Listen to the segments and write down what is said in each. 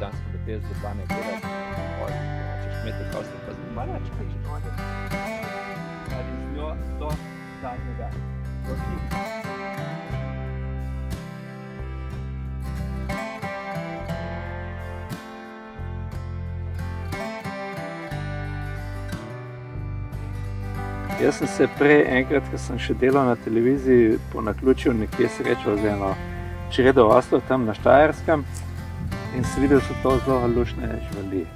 dan smo leteli z Ljubljane gledati, če šmete kosti, pa z Ljubljane, če kaj če noge. Ali z njo do zadnjega. Jaz sem se prej, enkrat, ko sem še delal na televiziji, po naključju nekje srečal z eno čredo oslov tam na Štajerskem in da so to zelo lušne živali.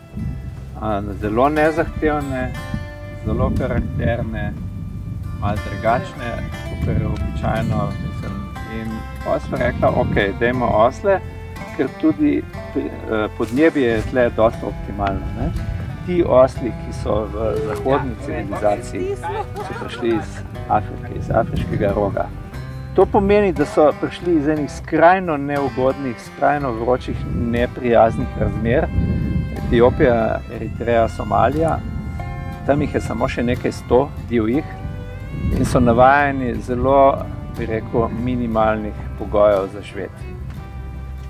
Zelo nezahtevne, zelo karakterne, malo drugačne, kot je običajno. Mislim. In pa sem rekla, ok, dajmo osle, ker tudi eh, podnebje je tle dosta optimalno. Ne? ti osli, ki so v zahodni civilizaciji, so prišli iz Afrike, iz afriškega roga. To pomeni, da so prišli iz enih skrajno neugodnih, skrajno vročih, neprijaznih razmer, Etiopija, Eritreja, Somalija. Tam jih je samo še nekaj sto divjih in so navajeni zelo, bi rekel, minimalnih pogojev za živeti.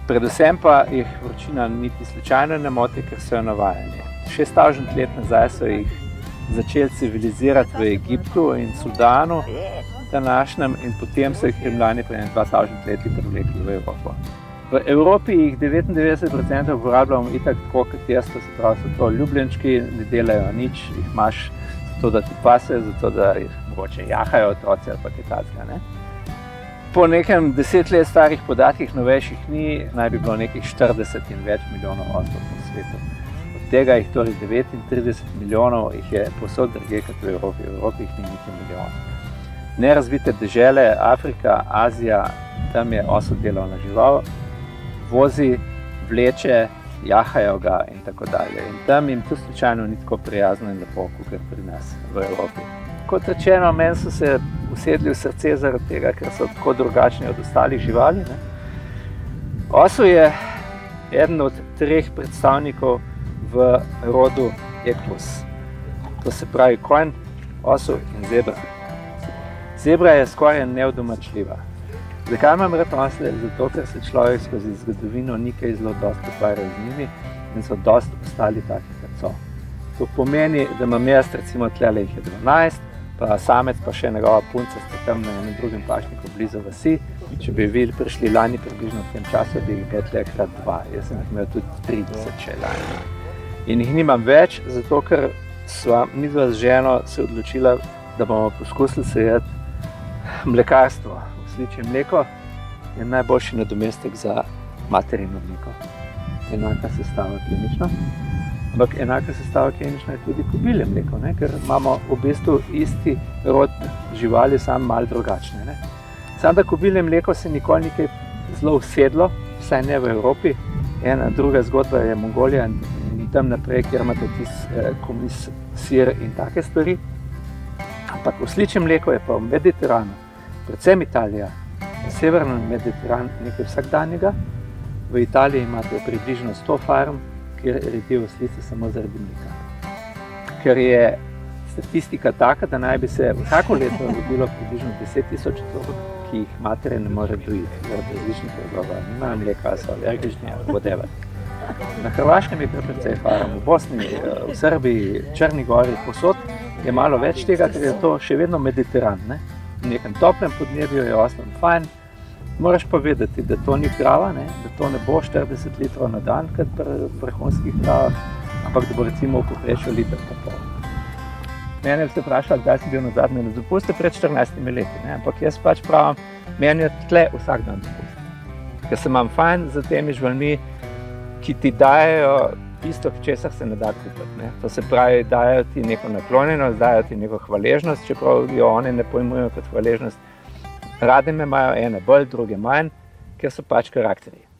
Predvsem pa jih vročina niti slučajno ne moti, ker so jo navajeni. 6000 let nazaj so jih začeli civilizirati v Egiptu in Sudanu, današnjem, in potem so jih Rimljani pred 2000 leti privlekli v Evropo. V Evropi jih 99% uporabljamo itak tako, kot testo, se pravi, so to ljubljenčki, ne delajo nič, jih imaš zato, da ti pasejo, zato, da jih mogoče jahajo otroci ali pa kaj takega. Po nekem deset let starih podatkih, novejših ni, naj bi bilo nekih 40 in več milijonov otrok po svetu tega jih torej 39 milijonov, jih je posod druge kot v Evropi. V Evropi jih ni niti milijon. Nerazvite dežele, Afrika, Azija, tam je osod delovna žival, vozi, vleče, jahajo ga in tako dalje. In tam jim to slučajno ni tako prijazno in lepo, kot pri nas v Evropi. Kot rečeno, meni so se usedli v srce zaradi tega, ker so tako drugačni od ostalih živali. Ne? Oso je eden od treh predstavnikov v rodu Equus. To se pravi konj, osel in zebra. Zebra je skoraj neodomačljiva. Zakaj imam rad osle? Zato, ker se človek skozi zgodovino nekaj zelo dosti ukvarjal z njimi in so dosti ostali taki, kot so. To pomeni, da imam jaz recimo tlele jih je 12, pa samec pa še njegova punca sta tam na enem drugem pašniku blizu vasi. Če bi vi prišli lani približno v tem času, bi jih bilo krat dva. Jaz sem imel tudi 30 še lani. In jih nimam več, zato ker sva midva z ženo se odločila, da bomo poskusili sejati mlekarstvo. Sliče mleko je najboljši nadomestek za materino mleko. Enaka sestava klinična. Ampak enaka sestava klinična je tudi kobilje mleko, ne? ker imamo v bistvu isti rod živali, samo malo drugačne. Ne? Samo da kobilje mleko se nikoli ni zelo usedlo, vsaj ne v Evropi. Ena druga zgodba je Mongolija tam naprej, kjer imate tisti eh, komis, sir in take stvari. Ampak osliče mleko je pa v Mediteranu, predvsem Italija, v severnem Mediteranu nekaj vsakdanjega. V Italiji imate približno 100 farm, kjer redijo oslice samo zaradi mleka. Ker je statistika taka, da naj bi se vsako leto rodilo približno 10 tisoč otrok, ki jih matere ne more dojiti zaradi različnih razlogov. Nimajo mleka, so alergični ali whatever. Na Hrvaškem je precej farm, v Bosni, v Srbiji, Črni gori, posod je malo več tega, ker je to še vedno mediteran. Ne? V nekem toplem podnebju je osnovno fajn, moraš pa vedeti, da to ni krava, ne? da to ne bo 40 litrov na dan, kot pri vrhunskih kravah, ampak da bo recimo v poprečju liter pa pol. Mene ste vprašali, kdaj sem bil na zadnje na dopuste pred 14 leti, ne? ampak jaz pač pravim, meni je tle vsak dan dopust. Ker se imam fajn za temi živalmi, ki ti dajo tisto, česar se ne da kupiti. To se pravi, dajo ti neko naklonjenost, dajo ti neko hvaležnost, čeprav jo oni ne pojmujejo kot hvaležnost. Rade me imajo ene bolj, druge manj, ker so pač karakteri.